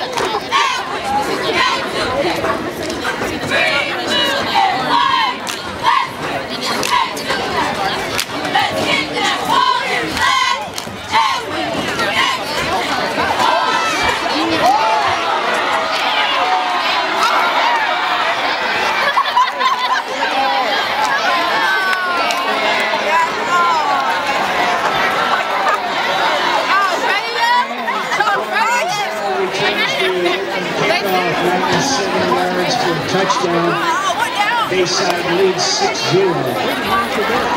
Yeah. Touchdown. Bayside leads 6-0.